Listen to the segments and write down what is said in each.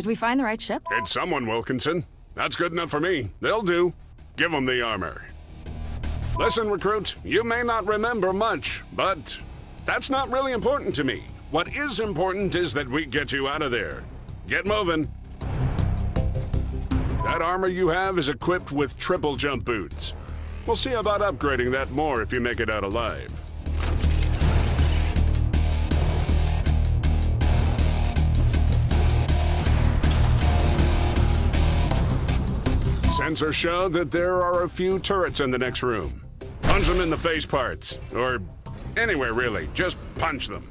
Did we find the right ship? It's someone, Wilkinson. That's good enough for me. They'll do. Give them the armor. Listen, recruit, you may not remember much, but that's not really important to me. What is important is that we get you out of there. Get moving. That armor you have is equipped with triple jump boots. We'll see about upgrading that more if you make it out alive. Sensors show that there are a few turrets in the next room. Punch them in the face parts, or anywhere really. Just punch them.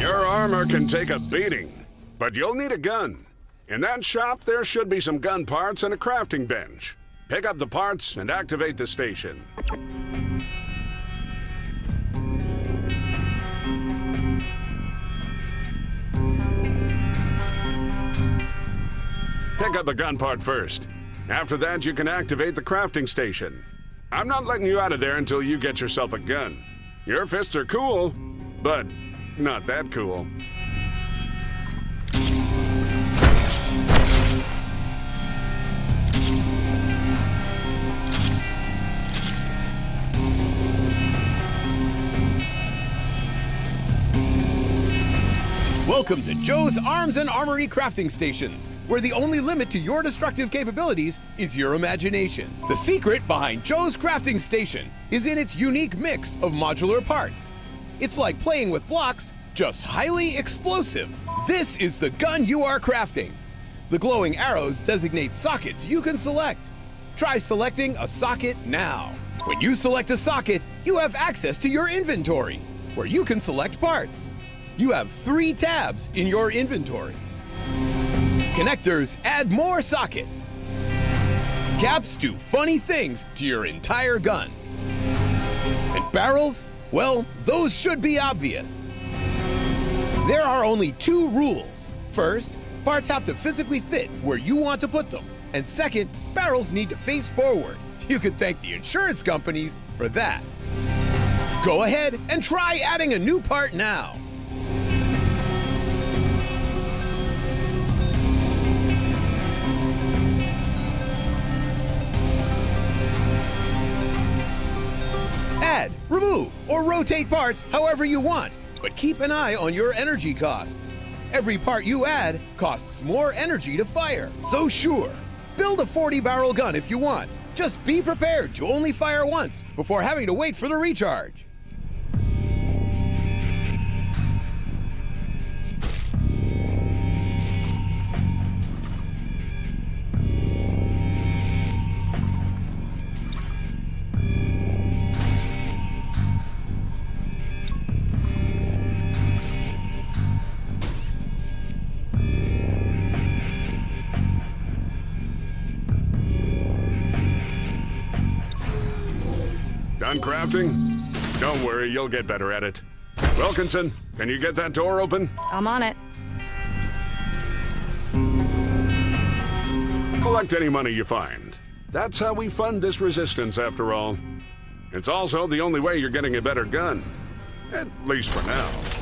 Your armor can take a beating, but you'll need a gun. In that shop, there should be some gun parts and a crafting bench. Pick up the parts and activate the station. Pick up the gun part first. After that, you can activate the crafting station. I'm not letting you out of there until you get yourself a gun. Your fists are cool, but not that cool. Welcome to Joe's Arms and Armory Crafting Stations, where the only limit to your destructive capabilities is your imagination. The secret behind Joe's Crafting Station is in its unique mix of modular parts. It's like playing with blocks, just highly explosive. This is the gun you are crafting. The glowing arrows designate sockets you can select. Try selecting a socket now. When you select a socket, you have access to your inventory, where you can select parts. You have three tabs in your inventory. Connectors add more sockets. Caps do funny things to your entire gun. And barrels? Well, those should be obvious. There are only two rules. First, parts have to physically fit where you want to put them. And second, barrels need to face forward. You could thank the insurance companies for that. Go ahead and try adding a new part now. Add, remove, or rotate parts however you want, but keep an eye on your energy costs. Every part you add costs more energy to fire. So sure, build a 40 barrel gun if you want. Just be prepared to only fire once before having to wait for the recharge. Done crafting? Don't worry, you'll get better at it. Wilkinson, can you get that door open? I'm on it. Collect any money you find. That's how we fund this resistance, after all. It's also the only way you're getting a better gun. At least for now.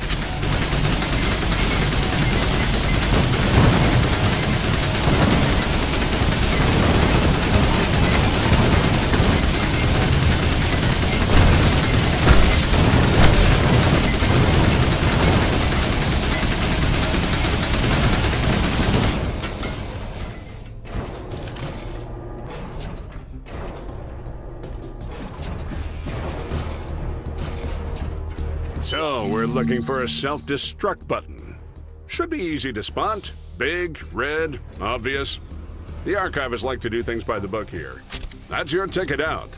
Looking for a self-destruct button. Should be easy to spot. Big, red, obvious. The archivists like to do things by the book here. That's your ticket out.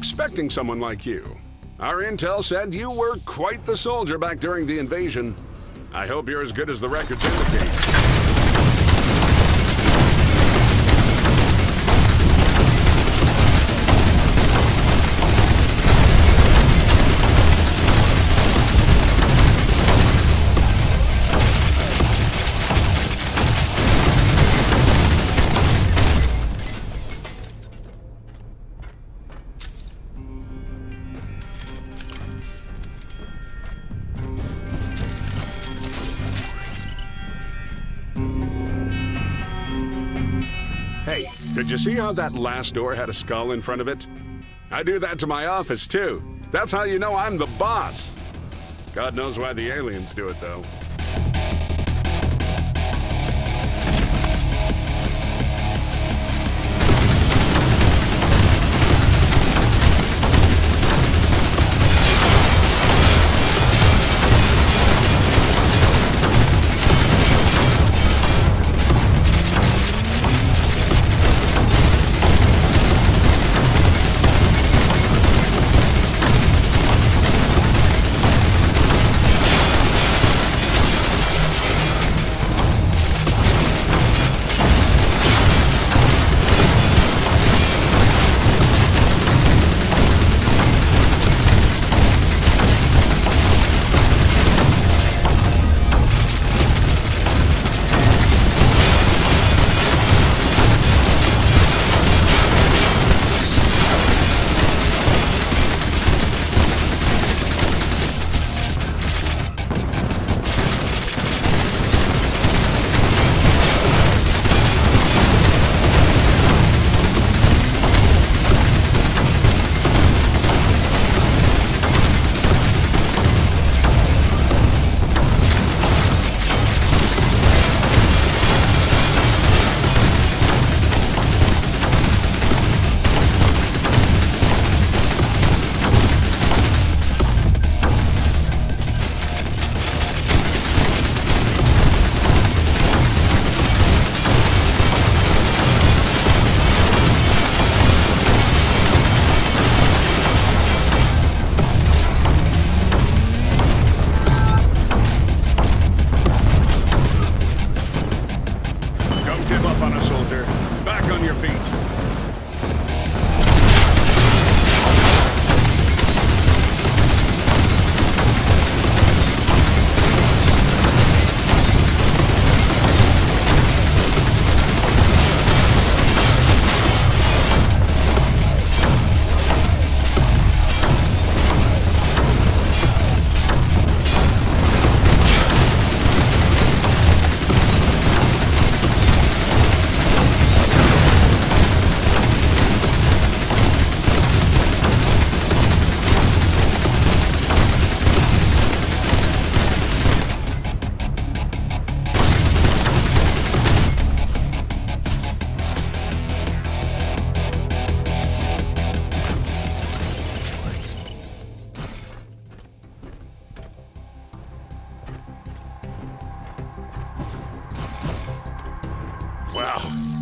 Expecting someone like you. Our intel said you were quite the soldier back during the invasion. I hope you're as good as the records indicate. Did you see how that last door had a skull in front of it? I do that to my office, too. That's how you know I'm the boss. God knows why the aliens do it, though.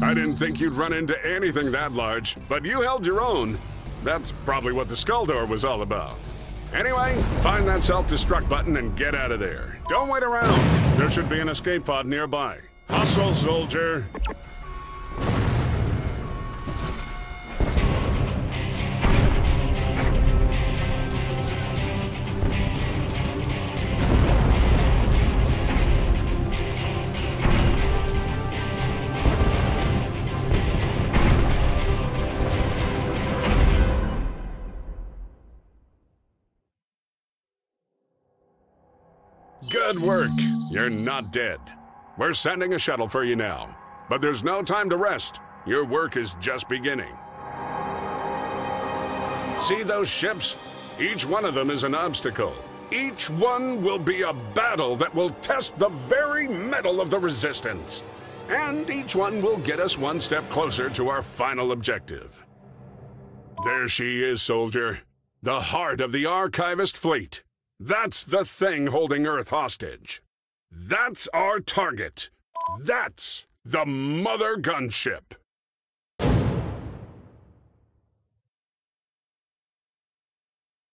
I didn't think you'd run into anything that large, but you held your own. That's probably what the skull door was all about. Anyway, find that self-destruct button and get out of there. Don't wait around. There should be an escape pod nearby. Hustle, soldier. Good work. You're not dead. We're sending a shuttle for you now. But there's no time to rest. Your work is just beginning. See those ships? Each one of them is an obstacle. Each one will be a battle that will test the very mettle of the Resistance. And each one will get us one step closer to our final objective. There she is, soldier. The heart of the Archivist fleet. That's the thing holding Earth hostage. That's our target. That's the Mothergunship.